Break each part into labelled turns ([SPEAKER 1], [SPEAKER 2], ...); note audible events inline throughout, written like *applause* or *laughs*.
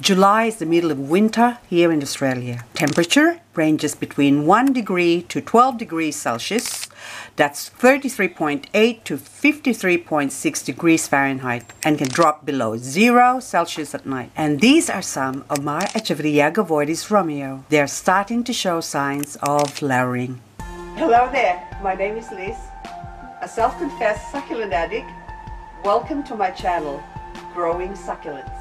[SPEAKER 1] July is the middle of winter here in Australia. Temperature ranges between 1 degree to 12 degrees Celsius. That's 33.8 to 53.6 degrees Fahrenheit and can drop below 0 Celsius at night. And these are some of my Echeveria agavoides Romeo. They're starting to show signs of flowering. Hello there, my name is Liz, a self-confessed succulent addict. Welcome to my channel, Growing Succulents.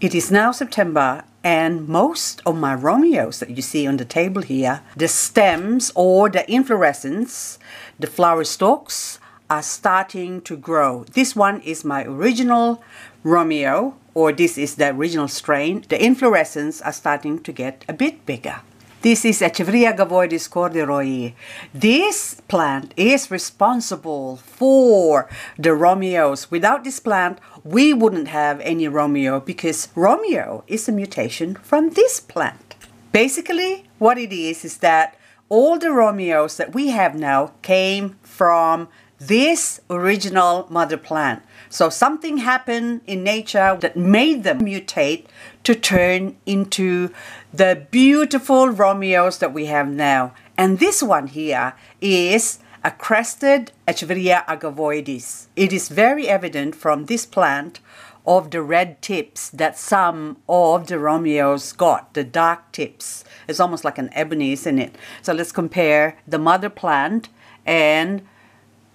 [SPEAKER 1] It is now September and most of my Romeos that you see on the table here, the stems or the inflorescence, the flower stalks are starting to grow. This one is my original Romeo or this is the original strain. The inflorescence are starting to get a bit bigger. This is Echeveria agavoides corderoyi. This plant is responsible for the Romeos. Without this plant, we wouldn't have any Romeo because Romeo is a mutation from this plant. Basically, what it is is that all the Romeos that we have now came from this original mother plant. So something happened in nature that made them mutate to turn into the beautiful Romeos that we have now. And this one here is a crested Echeveria agavoides. It is very evident from this plant of the red tips that some of the Romeos got, the dark tips. It's almost like an ebony, isn't it? So let's compare the mother plant and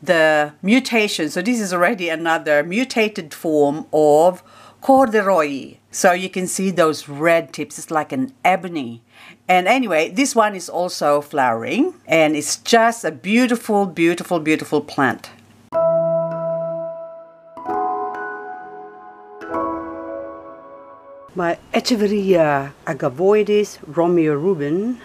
[SPEAKER 1] the mutation. So this is already another mutated form of corduroy. So you can see those red tips. It's like an ebony. And anyway, this one is also flowering and it's just a beautiful, beautiful, beautiful plant. My Echeveria agavoides Romeo Rubin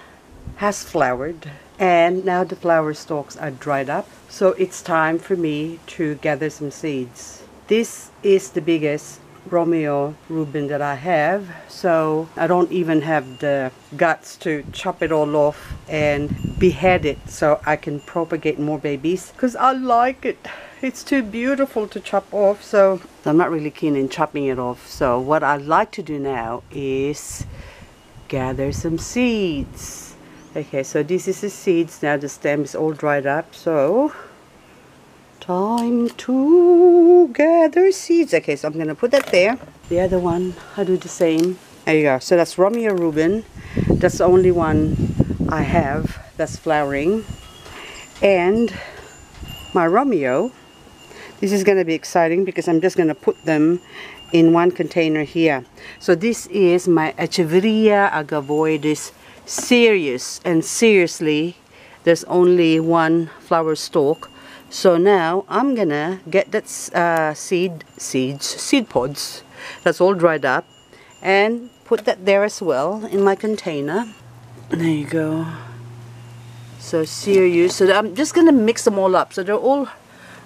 [SPEAKER 1] has flowered and now the flower stalks are dried up so it's time for me to gather some seeds. This is the biggest Romeo Rubin that I have so I don't even have the guts to chop it all off and behead it so I can propagate more babies because I like it. It's too beautiful to chop off so I'm not really keen in chopping it off. So what I'd like to do now is gather some seeds okay so this is the seeds. Now the stem is all dried up. So time to gather seeds. Okay so I'm gonna put that there. The other one I do the same. There you go. So that's Romeo Rubin that's the only one I have that's flowering. And my Romeo this is going to be exciting because I'm just going to put them in one container here. So this is my Echeveria agavoides serious and seriously there's only one flower stalk. So now I'm gonna get that uh, seed seeds seed pods that's all dried up and put that there as well in my container. There you go. So serious. So I'm just gonna mix them all up. So they're all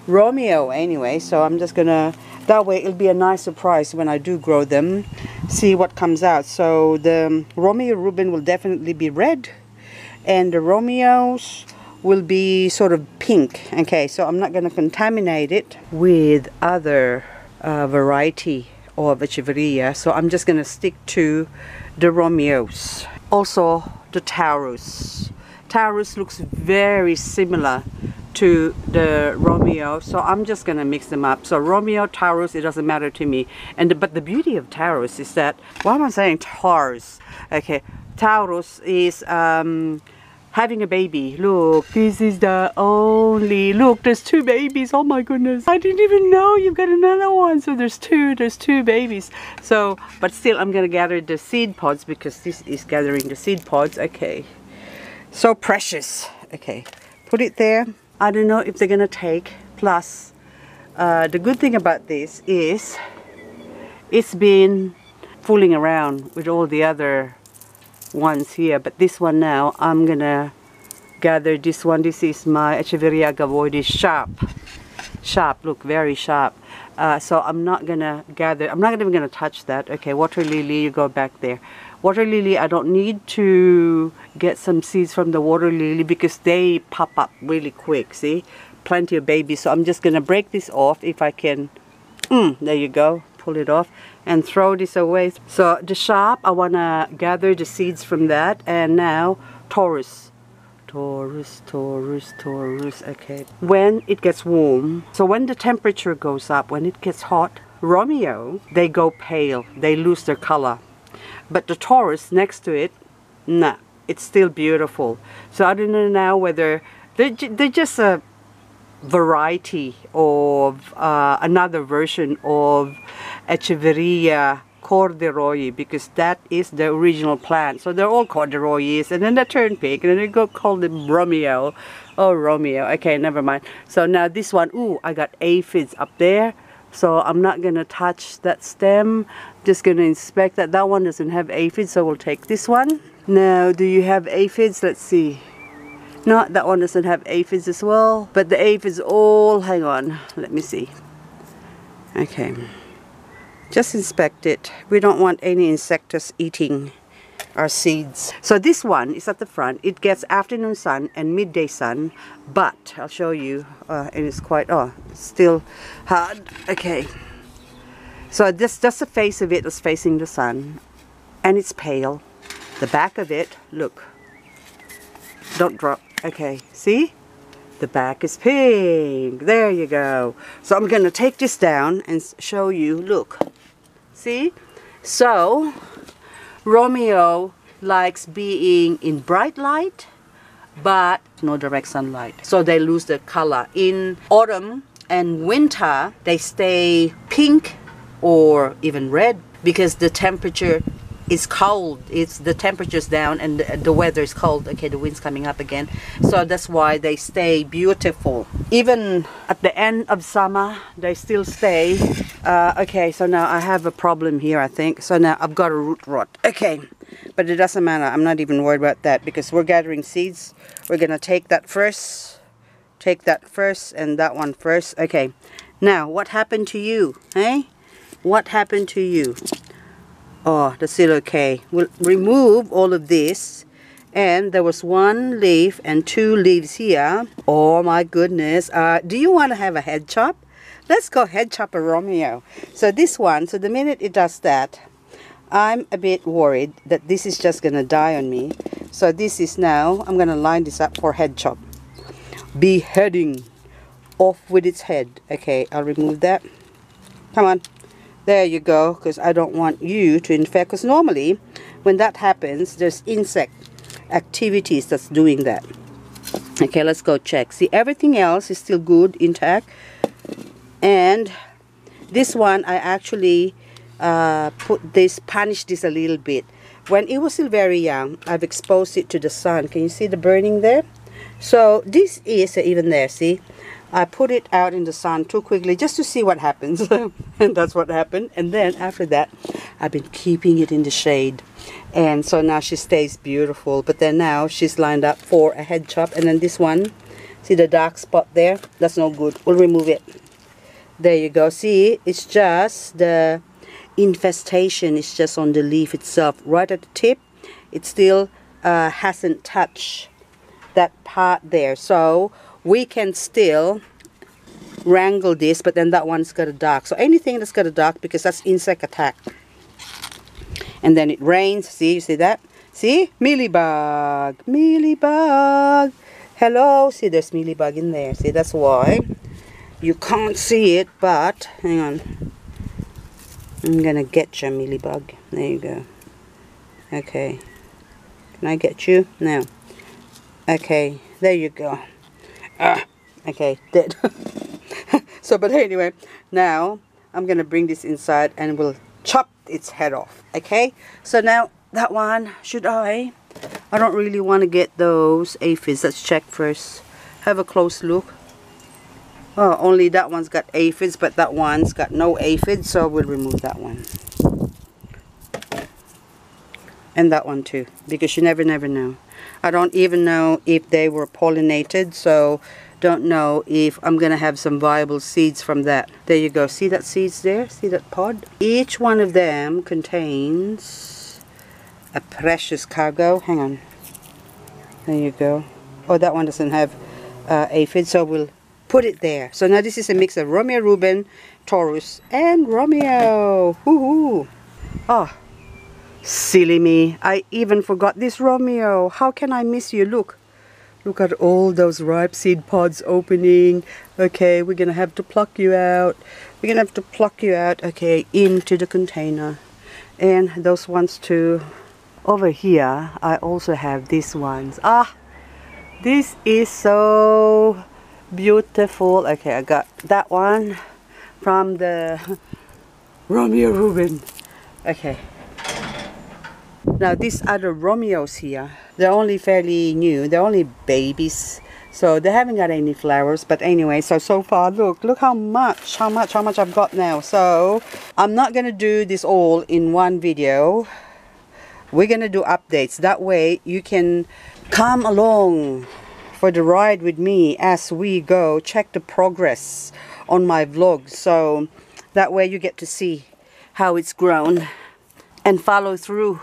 [SPEAKER 1] Romeo anyway so I'm just gonna that way it'll be a nice surprise when I do grow them see what comes out. So the Romeo Rubin will definitely be red and the Romeos will be sort of pink. Okay so I'm not going to contaminate it with other uh, variety of Echeveria so I'm just going to stick to the Romeos. Also the Taurus. Taurus looks very similar to the Romeo so I'm just gonna mix them up. So Romeo Taurus it doesn't matter to me. And but the beauty of Taurus is that why am I saying Taurus? Okay Taurus is um, having a baby. Look this is the only look there's two babies. Oh my goodness. I didn't even know you've got another one. So there's two there's two babies. So but still I'm gonna gather the seed pods because this is gathering the seed pods. Okay. So precious. Okay. Put it there I don't know if they're gonna take plus uh, the good thing about this is it's been fooling around with all the other ones here but this one now I'm gonna gather this one. This is my Echeveria agavoides sharp sharp look very sharp. Uh, so I'm not gonna gather I'm not even gonna touch that. Okay water lily you go back there water lily I don't need to get some seeds from the water lily because they pop up really quick see? Plenty of babies. So I'm just gonna break this off if I can. Mm, there you go. Pull it off and throw this away. So the sharp I want to gather the seeds from that and now Taurus Taurus, Taurus, Taurus, okay. When it gets warm, so when the temperature goes up, when it gets hot, Romeo, they go pale, they lose their color. But the Taurus next to it, nah, it's still beautiful. So I don't know now whether they're, they're just a variety of uh, another version of Echeveria corduroy because that is the original plant. So they're all corduroys and then they turn pink and then they go call them Romeo. Oh, Romeo. Okay, never mind. So now this one, ooh, I got aphids up there. So I'm not going to touch that stem. Just going to inspect that. That one doesn't have aphids, so we'll take this one. Now, do you have aphids? Let's see. No, that one doesn't have aphids as well. But the aphids all, hang on, let me see. Okay. Just inspect it. We don't want any insects eating our seeds. So this one is at the front. It gets afternoon sun and midday sun, but I'll show you, uh, it's quite, oh, still hard. Okay. So this, just the face of it is facing the sun, and it's pale. The back of it, look. Don't drop. Okay, see? The back is pink. There you go. So I'm going to take this down and show you, look. See? So, Romeo likes being in bright light, but no direct sunlight. So they lose their color. In autumn and winter, they stay pink or even red because the temperature it's cold it's the temperature's down and the, the weather is cold. Okay the wind's coming up again. So that's why they stay beautiful. Even at the end of summer they still stay uh, okay so now I have a problem here I think. So now I've got a root rot. Okay but it doesn't matter. I'm not even worried about that because we're gathering seeds. We're gonna take that first take that first and that one first. Okay now what happened to you hey? What happened to you oh that's still okay we'll remove all of this. And there was one leaf and two leaves here. Oh my goodness. Uh, do you want to have a head chop? Let's go head chop a Romeo. So this one so the minute it does that I'm a bit worried that this is just gonna die on me. So this is now I'm gonna line this up for head chop. Beheading. Off with its head. Okay I'll remove that. Come on there you go, because I don't want you to infect. Because normally, when that happens, there's insect activities that's doing that. Okay, let's go check. See, everything else is still good, intact. And this one, I actually uh, put this, punish this a little bit. When it was still very young, I've exposed it to the sun. Can you see the burning there? So this is even there, see? I put it out in the sun too quickly just to see what happens. *laughs* and that's what happened. And then after that, I've been keeping it in the shade. And so now she stays beautiful. But then now she's lined up for a head chop. And then this one, see the dark spot there? That's no good. We'll remove it. There you go. See, it's just the infestation is just on the leaf itself. Right at the tip, it still uh, hasn't touched that part there. So we can still wrangle this but then that one's got a dark. So anything that's got a dark because that's insect attack. And then it rains see you see that? See? Mealybug mealybug. Hello see there's mealybug in there see that's why. You can't see it but hang on. I'm gonna get you mealybug. There you go. Okay. Can I get you? Now okay there you go Ah, okay, dead. *laughs* so, but anyway, now I'm going to bring this inside and we'll chop its head off. Okay, so now that one, should I? I don't really want to get those aphids. Let's check first. Have a close look. Oh, only that one's got aphids, but that one's got no aphids, so we'll remove that one. And that one too, because you never, never know. I don't even know if they were pollinated so don't know if I'm gonna have some viable seeds from that. There you go. See that seeds there? See that pod? Each one of them contains a precious cargo. Hang on. There you go. Oh, that one doesn't have uh, aphid, so we'll put it there. So now this is a mix of Romeo Rubin, Taurus, and Romeo. Woohoo! Oh, silly me. I even forgot this Romeo. How can I miss you? Look. Look at all those ripe seed pods opening. Okay, we're going to have to pluck you out. We're going to have to pluck you out, okay, into the container. And those ones too. Over here, I also have these ones. Ah, this is so beautiful. Okay, I got that one from the *laughs* Romeo Rubin. Okay. Now these other Romeos here, they're only fairly new. They're only babies. So they haven't got any flowers. But anyway, so so far, look, look how much, how much, how much I've got now. So I'm not going to do this all in one video. We're going to do updates. That way you can come along for the ride with me as we go. Check the progress on my vlog. So that way you get to see how it's grown and follow through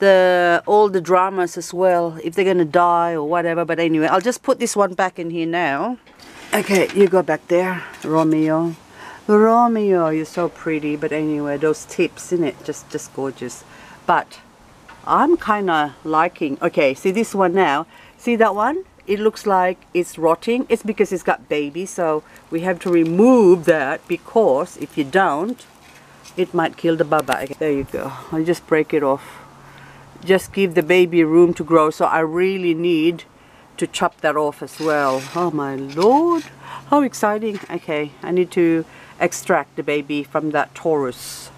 [SPEAKER 1] the all the dramas as well if they're gonna die or whatever but anyway I'll just put this one back in here now. Okay you go back there Romeo. Romeo you're so pretty but anyway those tips in it? Just just gorgeous. But I'm kind of liking okay see this one now. See that one? It looks like it's rotting. It's because it's got baby so we have to remove that because if you don't it might kill the baba. There you go. I'll just break it off just give the baby room to grow. So I really need to chop that off as well. Oh my lord. How exciting. Okay I need to extract the baby from that Taurus